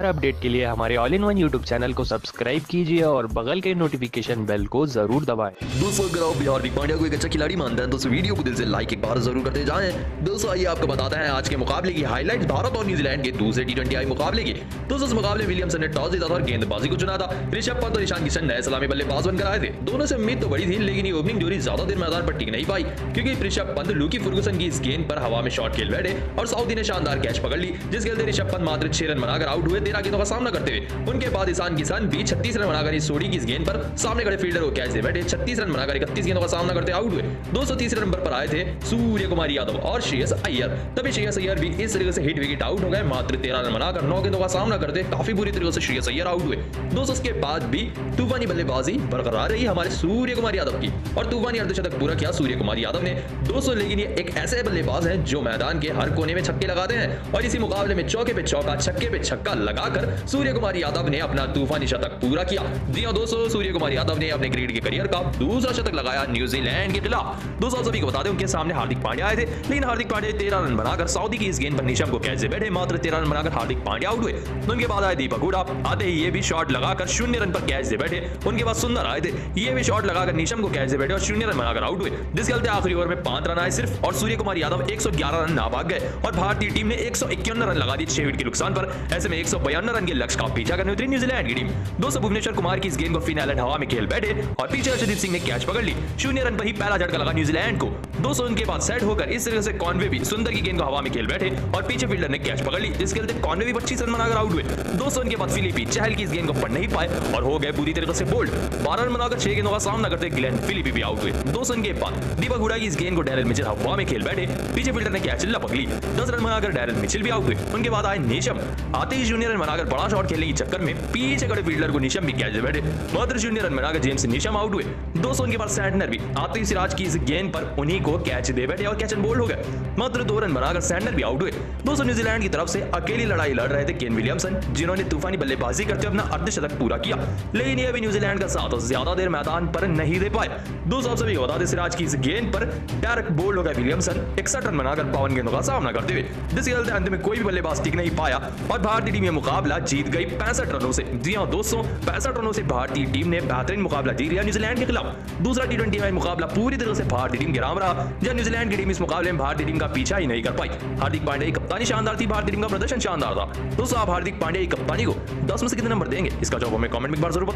हर update के लिए हमारे all in one YouTube channel को सब्सक्राइब कीजिए और बगल के नोटिफिकेशन बेल को ज़रूर दबाएँ। दोस्तों, अगर आप हार्दिक पांड्या को एक अच्छा खिलाड़ी मानते हैं तो इस वीडियो को दिल से लाइक एक बार ज़रूर करते जाएँ। दोस्तों, आइए आपको बताते हैं आज के मुकाबले की हाईलाइट भारत और न्यूजीलैंड के दूसरे टी ट्वेंटी मुकाबले की। दोस्तों मुकाबले विलियमसन ने टॉस जीता था और गेंदबाजी को चुना था। ऋषभ पंत और ईशान किशन नए सलामी बल्लेबाज बनकर आए थे। दोनों से उम्मीद तो बड़ी थी, लेकिन ये ओपनिंग जोड़ी ज़्यादा देर मैदान पर टिक नहीं पाई, क्योंकि ऋषभ पंत लूकी फर्गुसन की इस गेंद पर हवा में शॉट खेल बैठे और साउदी ने शानदार कैच पकड़ ली, जिस खेलते ऋषभ पंत मात्र छह रन बनाकर आउट हुए तेरह गेंदों का सामना करते हुए, उनके बाद ईशान किसान भी छत्तीस रन बनाकर इस सोडी की इस गेंद पर सामने खड़े फील्डर को कैच दे बैठे छत्तीस रन बनाकर इकतीस गेंदों का सामना करते आउट हुए। दो सौ नंबर पर आए थे सूर्य कुमार यादव और श्रेयस अय्यर। तभी श्रेयस अय्यर भी इस तरीके से हिट विकेट आउट हो गए। मात्र तेरह रन बनाकर नौ गेंदों का सामना करते काफ़ी बुरी तरीके से श्रेयस अय्यर आउट हुए। दोस्तों के बाद भी तूफानी बल्लेबाजी बरकरार रही हमारे सूर्य कुमार यादव की। और तूफानी अर्धशतक पूरा किया सूर्य कुमार यादव ने। दोस्तों लेकिन ये एक ऐसे बल्लेबाज हैं जो मैदान के हर कोने में छक्के लगाते हैं। और इसी मुकाबले में चौके पे चौका, छक्के पे छक्का लगाकर सूर्य कुमार यादव ने अपना तूफानी शतक पूरा किया। जी हाँ दोस्तों सूर्य कुमार यादव ने अपने क्रिकेट के करियर का दूसरा शतक लगाया न्यूजीलैंड के खिलाफ। दोस्तों सभी को बता दें, उनके सामने हार्दिक पांड्या आए थे। लेकिन हार्दिक पांड्या तेरह रन बनाकर सऊदी की इस गेंद पर निशम को कैसे बैठे? मात्र तेरह रन बनाकर हार्दिक पांड्या आउट हुए। उनके बाद आए दीपक हुडा। आते ही ये भी शॉट लगाकर शून्य रन पर कैच से बैठे? उनके बाद सुंदर आए थे। ये भी शॉट लगाकर निशम को कैच से बैठे और शून्य रन बनाकर आउट हुए। जिस चलते आखिरी ओवर में पाँच रन आए सिर्फ़ और सूर्य कुमार यादव एक सौ ग्यारह रन ना भाग गए। और भारतीय टीम ने एक रन लगा दी छह विकेट के नुकसान पर। ऐसे में एक रन के लक्ष्य का पीछा करने उतरी न्यूजीलैंड की टीम। दोस्तों भुवनेश्वर कुमार की इस गेंद को फिनालेट हवा में खेल बैठे और पीछे अर्षदीप सिंह ने कैच पकड़ ली। शून्य रन पर ही पहला झटका लगा न्यूजीलैंड को। दोस्तों उनके बाद सेट होकर इस तरह से कॉन्वे भी सुंदर की गेंद को हवा में खेल बैठे और पीछे फील्डर ने कैच पकड़ ली, जिसके चलते कॉन्वे भी पच्चीस रन बनाकर आउट हुए। दोस्तों उनके बाद फिलिपी चहल की इस गेंद को पढ़ नहीं पाए और हो गए पूरी तरीके से बोल्ड। बारह रन बनाकर छह गेंदों का सामना करते ग्लेन फिलिपी भी आउट हुए। दोस्तों उनके बाद दीपक हुडा की इस गेंद को डैरल मिचल हवा में खेल बैठे। पीछे फील्डर ने कैच लपक ली। दस रन बनाकर डैरल मिचल भी आउट हुए। उनके बाद आए नेशम। आते ही जूनियर रन बनाकर बड़ा शॉट खेलने के चक्कर में पीछे खड़े फील्डर को निशम भी कैच बैठे। मात्र शून्य रन बनाकर जेम्स निशम आउट हुए। दोस्तों उनके पास सैंडनर भी। आते ही सिराज की इस गेंद पर उन्हीं को कैच दे बैठे और कैच एंड बोल्ड हो गए। मात्र दो रन बनाकर सैंडनर भी आउट हुए। दोस्तों न्यूजीलैंड की तरफ़ से अकेली लड़ाई लड़ रहे थे केन विलियमसन जिन्होंने तूफानी बल्लेबाजी करते अपना अर्धशतक पूरा किया। लेकिन ये भी न्यूजीलैंड का साथ ज़्यादा देर मैदान पर नहीं दे पाए। दोस्तों सभी बता दें, सिराज की इस गेंद पर डायरेक्ट बोल्ड हो गया विलियमसन इकसठ रन बनाकर बावन गेंदों का सामना करते हुए। जिसके चलते अंत में कोई भी बल्लेबाज टिक नहीं पाया और भारतीय टीम मुकाबला जीत गई पैंसठ रनों से। जी हाँ दोस्तों, पैंसठ रनों से भारतीय टीम ने बेहतरीन मुकाबला जीत लिया न्यूजीलैंड के खिलाफ। दूसरा टी ट्वेंटी मुकाबला पूरी तरह से भारतीय टीम गिराम रहा जब न्यूजीलैंड की टीम इस मुकाबले में भारतीय टीम का पीछा ही नहीं कर पाई। हार्दिक पांडे की कप्तानी शानदार थी, भारतीय टीम का प्रदर्शन शानदार था। दोस्तों, आप हार्दिक पांडे की कप्तानी को दस में से कितने नंबर देंगे? इसका जवाब हमें कमेंट में बार ज़रूर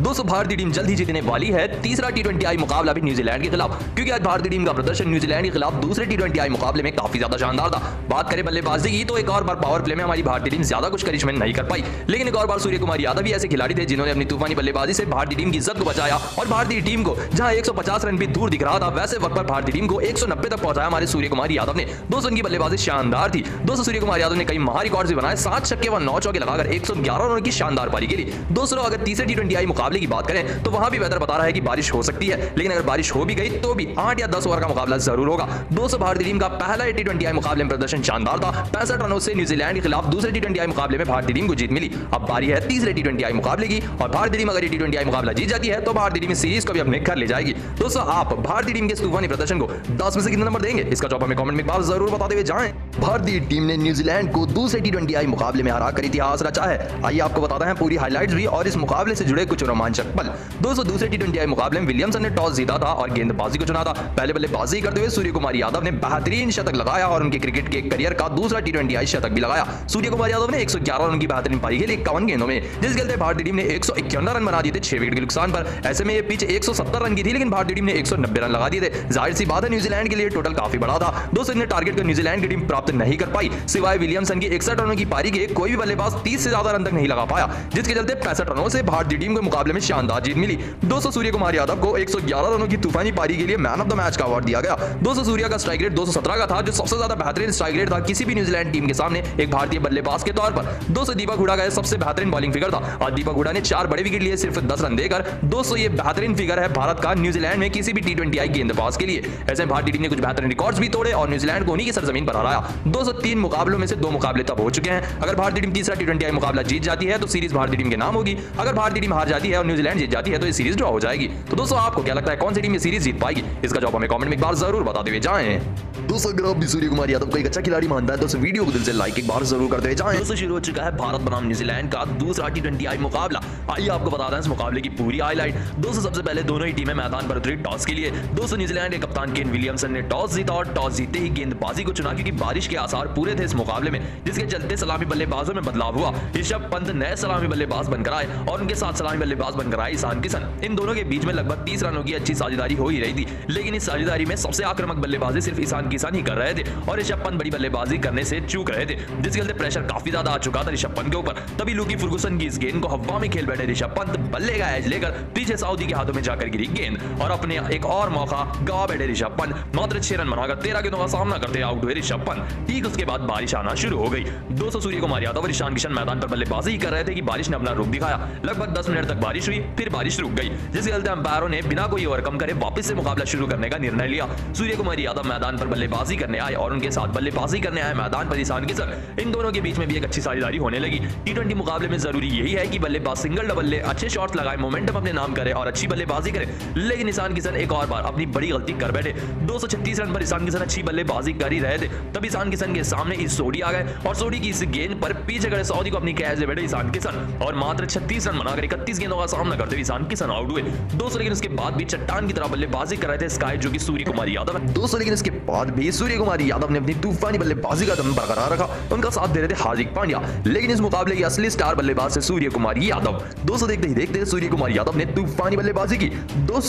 दोस्तों, भारतीय टीम जल्द ही जीतने वाली है। तीसरा टी ट्वेंटी मुकाबला भी न्यूजीलैंड के खिलाफ, क्योंकि आज भारतीय टीम का प्रदर्शन न्यूजीलैंड के खिलाफ दूसरे टी ट्वेंटी मुकाबले में काफ़ी ज़्यादा शानदार था। बात करें बल्लेबाजी की तो एक और बार पावर प्ले में हमारी भारतीय टीम ज़्यादा कुछ करिश्मे नहीं कर पाई। लेकिन एक और बार सूर्य कुमार यादव भी ऐसे खिलाड़ी थे जिन्होंने अपनी तूफानी बल्लेबाजी से भारतीय टीम की इज़्ज़त को बचाया और भारतीय टीम को, जहाँ 150 रन भी दूर दिख रहा था, वैसे वक्त पर भारतीय टीम को 190 तक पहुँचाया हमारे सूर्य कुमार यादव ने। दोस्तों उनकी बल्लेबाजी शानदार थी। दोस्तों सूर्य कुमार यादव ने कई महा रिकॉर्ड भी बनाए। सात छक्के व नौ चौके लगाकर एक रनों की शानदार पारी के लिए दोस्तों अगर तीसरे टी ट्वेंटी मुकाबले की बात करें तो वहाँ भी वेदर बता रहा है कि बारिश हो सकती है। लेकिन अगर बारिश हो भी गई तो भी आठ या दस ओवर का मुकाबला ज़रूर होगा। दोस्तों भारतीय टीम का पहला टी ट्वेंटी मुकाबले में प्रदर्शन शानदार था। पैंसठ रनों से न्यूजीलैंड के खिलाफ दूसरे टी ट्वेंटी मुकाबले में भारतीय टीम को जीत मिली। अब बारी है तीसरे टी ट्वेंटी आई मुकाबले की और भारतीय टीम अगर टी ट्वेंटी आई मुकाबला जीत जाती है तो भारतीय टीम सीरीज़ को भी अपने घर ले जाएगी। दोस्तों, आप भारतीय टीम के तूफानी प्रदर्शन को दस में से कितने नंबर देंगे? इसका जवाब हमें कमेंट में बात ज़रूर बताते हुए जाएँ। भारतीय टीम ने न्यूजीलैंड को दूसरे टी ट्वेंटी आई मुकाबले में हरा कर इतिहास रचा है। आइए आपको बताते हैं पूरी हाईलाइट भी और इस मुकाबले से जुड़े कुछ रोमांचक पल दोस्तों, दूसरे टी ट्वेंटी आई मुकाबले में विलियमसन ने टॉस जीता था और गेंदबाजी को चुना था। पहले बल्लेबाजी करते हुए सूर्य कुमार यादव ने बेहतरीन शतक लगाया और उनके क्रिकेट के करियर का दूसरा टी ट्वेंटी आई शतक भी लगाया। सूर्य कुमार यादव ने एक रन की बेहतरीन पारी खेली इक्यावन गेंदों में। जिस खेलते भारतीय टीम ने एक रन बना दिए थे, छह विकेट के नुकसान पर। ऐसे में ये पीछे एक रन की थी, लेकिन भारतीय टीम ने एक रन लगा दिए थे। ज़ाहिर सी बात है, न्यूजीलैंड के लिए टोटल काफ़ी बड़ा था। दोस्तों इन्हें टारगेट को न्यूजीलैंड की टीम प्राप्त नहीं कर पाई। सिवाय विलियमसन की इकसठ रनों की पारी के, कोई भी बल्लेबाज तीस से ज़्यादा रन तक नहीं लगा पाया, जिसके चलते पैंसठ रनों से भारतीय टीम के मुकाबले में शानदार जीत मिली। दोस्तों सूर्य कुमार यादव को 111 रनों की तूफानी पारी के लिए मैन ऑफ़ द मैच का अवार्ड दिया गया। दोस्तों सूर्य का स्ट्राइक रेट 217 का था, जो सबसे ज़्यादा बेहतरीन स्ट्राइक रेट था किसी भी न्यूजीलैंड टीम के सामने एक भारतीय बल्लेबाज के तौर पर। दोस्तों दीपक हुडा का सबसे बेहतरीन बॉलिंग फिगर था। और दीपक हुडा ने चार बड़े विकेट लिए सिर्फ़ दस रन देकर दोस्तों ये बेहतरीन फिगर है भारत का न्यूजीलैंड में किसी भी टी ट्वेंटी आई गेंदबाज के लिए। ऐसे भारतीय टीम ने कुछ बेहतरीन रिकॉर्ड्स भी तोड़े और न्यूजीलैंड को उन्हीं की सरजमीन पर हराया। दो मुकाबलों में से दो मुकाबले तब हो चुके हैं। अगर भारतीय टीम तीसरा टी ट्वेंटी आई मुकाबला जीत जाती है तो सीरीज़ भारतीय टीम के नाम होगी। अगर भारतीय टीम हार जाती है और न्यूजीलैंड जीत जाती है तो ये सीरीज़ ड्रॉ हो जाएगी। तो दोस्तों आपको क्या लगता है कौन सी टीम ये सीरीज़ जीत पाएगी? इसका जवाब हमें कमेंट में एक बार ज़रूर बताते हुए जाएँ। दोस्तों अगर आप भी सूर्य कुमार यादव को एक अच्छा खिलाड़ी मानता है तो वीडियो को दिल से लाइक एक बार ज़रूर करते हुए जाएँ। दोस्तों शुरू हो चुका है, भारत बनाम न्यूजीलैंड का दूसरा टी ट्वेंटी आई मुकाबला। आइए आपको बता दें, इस मुकाबले की पूरी हाईलाइट दोस्तों, सबसे पहले दोनों ही टीमें मैदान पर उतरी टॉस के लिए। दोस्तों, न्यूजीलैंड के कप्तान केन विलियमसन ने टॉस जीता और टॉस जीते ही गेंदबाजी को चुना, क्योंकि बारिश के आसार पूरे थे इस मुकाबले में, जिसके चलते सलामी बल्लेबाजों में बदलाव हुआ। ऋषभ पंत नए सलामी बल्लेबाज बनकर आए और उनके साथ सलामी बल्लेबाज बनकर आए ईशान किशन। इन दोनों के बीच में लगभग तीस रनों की अच्छी साझेदारी हो ही रही थी, लेकिन इस साझेदारी में सबसे आक्रामक बल्लेबाजी सिर्फ़ ईशान किसान ही कर रहे थे और ऋषभ पंत बड़ी बल्लेबाजी करने से चूक रहे थे, जिसके चलते प्रेशर काफ़ी ज़्यादा आ चुका था ऋषभ पंत के ऊपर तभी लुकी फुर्गुसन की इस गेंद को हवा में खेल बैठे ऋषभ पंत बल्ले का एज लेकर पीछे सऊदी के हाथों में जाकर गिरी गेंद और अपने एक और मौका गवा बैठे ऋषभ पंत। मात्र छह रन बनाकर तेरह गेंदों का सामना करते आउट हुए ऋषभ पंत। ठीक उसके बाद बारिश आना शुरू हो गई। दोस्तों सूर्य कुमार यादव और ईशान किशन मैदान पर बल्लेबाजी कर रहे थे कि बारिश ने अपना रुख दिखाया। लगभग दस मिनट तक बारिश हुई, फिर बारिश रुक गई, जिसके चलते अंपायरों ने बिना कोई ओवरकम करे वापस से मुकाबला शुरू करने का निर्णय लिया। सूर्य कुमार यादव मैदान पर बल्लेबाजी करने आए और उनके साथ बल्लेबाजी करने आए मैदान पर ईशान किशन। इन दोनों के बीच में भी एक अच्छी साझेदारी होने लगी। टी मुकाबले में ज़रूरी यही है कि बल्लेबाज सिंगल डबल ले अच्छे शॉट्स लगाए मोमेंटम अपने नाम करे और अच्छी बल्लेबाजी करे। लेकिन ईशान किशन एक और बार अपनी बड़ी गलती कर बैठे। दो रन पर ईशान किशन अच्छी बल्लेबाजी कर ही रहे थे। तब ईशान किशन के सामने इस सोडी आ गए और सोडी की इस गेंद पर पीछे खड़े सऊदी को अपनी कैच ले बैठे ईशान किशन और मात्र छत्तीस रन बनाकर इकतीस गेंदों का सामना करते हुए ईशान किशन आउट हुए। दोस्तों लेकिन उसके बाद भी चट्टान की तरह बल्लेबाजी कर रहे थे स्काई जो कि सूर्य कुमार यादव दोस्तों लेकिन इसके बाद भी सूर्य कुमार यादव ने अपनी तूफानी बल्लेबाजी का दम बरकरार रखा। उनका साथ दे रहे थे हार्दिक पांड्या। लेकिन इस मुकाबले की असली स्टार बल्लेबाज है सूर्य कुमार यादव। दोस्तों, देखते ही देखते सूर्य कुमार यादव ने तूफानी बल्लेबाजी की। दो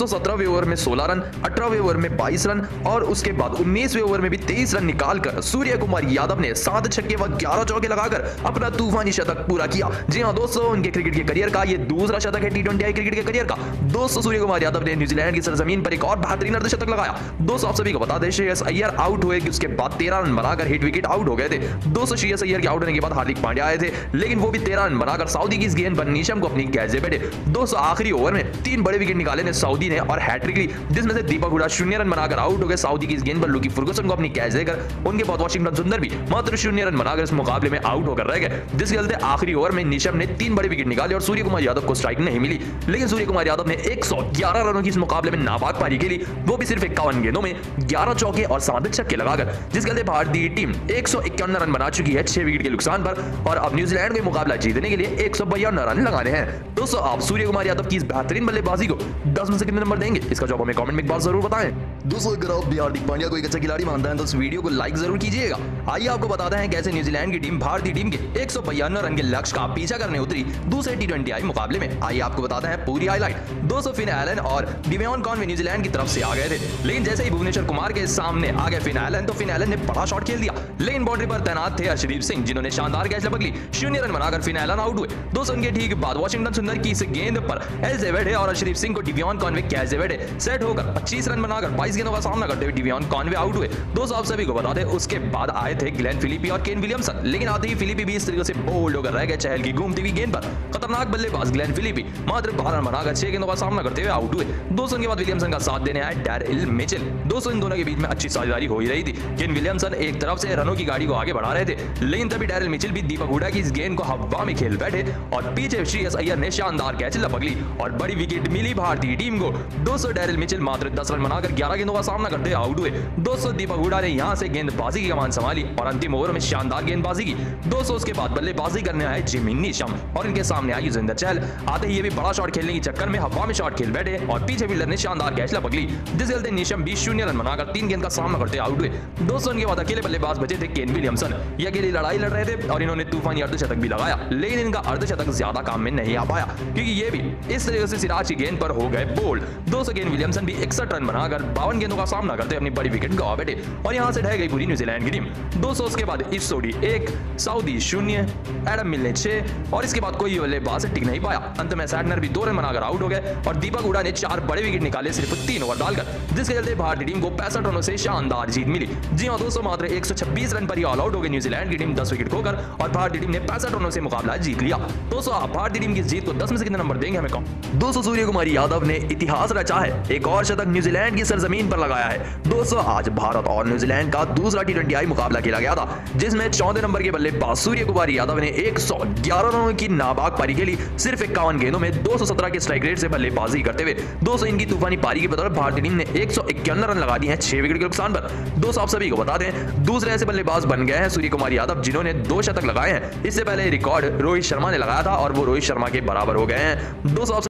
ओवर में सोलह रन, अठारहवें ओवर में बाईस रन और उसके बाद उन्नीसवें ओवर में भी तेईस रन निकालकर सूर्य कुमार यादव ने सात छक्के व ग्यारह चौके लगाकर अपना तूफानी शतक पूरा किया। जी हाँ दोस्तों, उनके क्रिकेट के करियर का ये दूसरा शतक है टी ट्वेंटी क्रिकेट के करियर का। दोस्तों सूर्य कुमार यादव ने न्यूजीलैंड की सरजमीन पर एक और बेहतरीन अर्धशतक लगाया। दोस्तों, आप सभी को बता दें, श्रेयस अय्यर आउट हुए उसके बाद तेरह रन बनाकर हिट विकेट आउट हो गए थे। दोस्तों, श्रेयस अय्यर के आउट होने के बाद हार्दिक पांड्या आए थे। लेकिन वो भी तेरह रन बनाकर सऊदी की इस गेंद पर नीशम को अपनी कैच बैठे। दोस्तों आखिरी ओवर में तीन बड़े विकेट निकाले थे सऊदी ने और हैट्रिक ली, जिसमें से दीपक हुडा शून्य रन बनाकर आउट हो गए सऊदी की इस गेंद पर। लुकी फुर्गुसन को अपनी कैच देकर उनके बाद वाशिंगटन सुंदर भी मात्र शून्य रन बनाकर इस मुकाबले में आउट होकर रह गए। जिसके चलते आखिरी ओवर में निशम ने तीन बड़े विकेट निकाले और सूर्य कुमार यादव को स्ट्राइक नहीं मिली। लेकिन सूर्य कुमार यादव ने 111 रनों की इस मुकाबले में नाबाद पारी खेली। वो भी सिर्फ़ इक्यावन गेंदों में 11 चौके और सात छक्के लगाकर, जिसके चलते भारतीय टीम एक रन बना चुकी है छह विकेट के नुकसान पर और अब न्यूजीलैंड में मुकाबला जीतने के लिए एक सौ बयान रन लगाने हैं। दोस्तों आप सूर्य कुमार यादव की इस बेहतरीन बल्लेबाजी को दस में से कितने नंबर देंगे? इसका जवाब हमें कमेंट में एक बार ज़रूर बताएँ। दोस्तों, अगर आप भी हार्दिक पांड्या को एक अच्छा खिलाड़ी मानते हैं तो इस वीडियो को लाइक ज़रूर कीजिएगा। आइए आपको बताते हैं कैसे न्यूजीलैंड की टीम, भारतीय टीम के एक रन के लक्ष्य का पीछा करने उतरी दूसरे टी ट्वेंटी आई मुकाबले में। आइए आपको बताते हैं पूरी हाईलाइट दोस्तों फिन एलन और डिवियन कॉनवे न्यूजीलैंड की तरफ़ से आ गए थे। लेकिन जैसे ही भुवनेश्वर कुमार के सामने आ गए फिन एलन तो फिन एलन ने बड़ा शॉट खेल दिया। लेकिन बाउंड्री पर तैनात थे अर्शदीप सिंह, जिन्होंने शानदार कैच लपक ली शून्य रन बनाकर फिन एलन आउट हुए। दो दोस्तों उनके ठीक बाद वॉशिंगटन सुंदर की इस गेंद पर एल जेवेडे और अर्शदीप सिंह को डिवियन कॉनवे कैच जेवेडे सेट होकर 25 रन बनाकर 22 गेंदों का सामना करते हुए डिवियन कॉनवे आउट हुए। दोस्तों आप सभी को बता दें उसके बाद आए थे ग्लेन फिलिपी और केन विलियमसन। लेकिन आते ही फिलिपी भी इस तरीके से बोल्ड होकर रह गए चहल की घूमती हुई गेंद पर। खतरनाक बल्लेबाज ग्लेन फिलिपी मात्र बारह रन बनाकर छह गेंदों का सामना करते हुए आउट हुए। दो दोस्तों के बाद विलियमसन का साथ देने आए डैरिल मिचेल। दोस्तों इन दोनों के बीच में अच्छी साझेदारी हो ही रही थी। केन विलियमसन एक तरफ़ से रनों की गाड़ी को आगे बढ़ा रहे थे। लेकिन तभी डैरिल मिचेल भी दीपक हुडा की इस गेंद को हवा में खेल बैठे और पीछे श्रेयस अय्यर ने शानदार कैच लपक ली और बड़ी विकेट मिली भारतीय टीम को। दोस्तों डैरिल मिचेल मात्र दस रन बनाकर ग्यारह गेंदों का सामना करते आउट हुए। दोस्तों दीपक हुडा ने यहाँ से गेंदबाजी की कमान संभाली और अंतिम ओवर में शानदार गेंदबाजी की। दोस्तों उसके बाद बल्लेबाजी करने आए जिमी नीशम और इनके सामने आई युजेंद्र चहल। आते ही ये भी बड़ा शॉट खेलने के चक्कर में हवा में शॉट खेल बैठे और पीछे फील्डर ने शानदार कैच लपक ली जिस चलते नीशम बीस शून्य रन बनाकर तीन गेंद का सामना करते आउट हुए। दोस्तों इनके बाद अकेले बल्लेबाज बचे थे केन विलियमसन। ये अकेली लड़ाई लड़ रहे थे और इन्होंने तूफानी अर्धशतक भी लगाया, लेकिन इनका अर्धशतक ज़्यादा काम में नहीं आ पाया, क्योंकि ये भी इस तरीके से सिराज की गेंद पर हो गए बोल्ड दोस्तों केन विलियमसन भी इकसठ रन बनाकर बावन गेंदों का सामना करते अपनी बड़ी विकेट गवा बैठे, और यहाँ से ढह गई पूरी न्यूजीलैंड की टीम। दोस्तों उसके बाद इस सोडी एक, सऊदी शून्य, एडम मिलने छह, और इसके बाद कोई बल्लेबाज टिक नहीं पाया। अंत में सैटनर भी दो रन बनाकर आउट हो गए, और दीपक हुडा ने चार बड़े विकेट निकाले सिर्फ़ तीन ओवर डालकर, जिसके चलते भारतीय टीम को पैंसठ रनों से शानदार जीत मिली। जी हाँ दोस्तों मात्र 126 रन पर ही ऑल आउट हो गए न्यूजीलैंड की टीम 10 विकेट खोकर, और भारतीय टीम ने पैंसठ रनों से मुकाबला जीत लिया। दोस्तों आप भारतीय टीम की जीत को 10 में से कितने नंबर देंगे हमें कौन? दोस्तों सूर्य कुमार यादव ने इतिहास रचा है। एक और शतक न्यूजीलैंड की सरजमीन पर लगाया है। दोस्तों, आज भारत और न्यूजीलैंड का दूसरा टी ट्वेंटी मुकाबला खेला गया था, जिसमें चौदह नंबर के बल्लेबाज सूर्य कुमार यादव ने एक सौ ग्यारह रनों की नाबाक पारी खेली। सिर्फ़ इक्यावन गेंदों में दो सौ सत्रह के स्ट्राइक रेट से बल्लेबाजी करते हुए, दोस्तों, इनकी तूफानी पारी की बदौलत भारतीय टीम ने एक सौ इक्यावन रन लगा दिए हैं छह विकेट के नुकसान पर। दोस्तों, आप सभी को बता दें, दूसरे ऐसे बल्लेबाज बन गए हैं सूर्य कुमार यादव, जिन्होंने दो शतक लगाए हैं। इससे पहले रिकॉर्ड रोहित शर्मा ने लगाया था और वो रोहित शर्मा के बराबर हो गए हैं। दोस्तों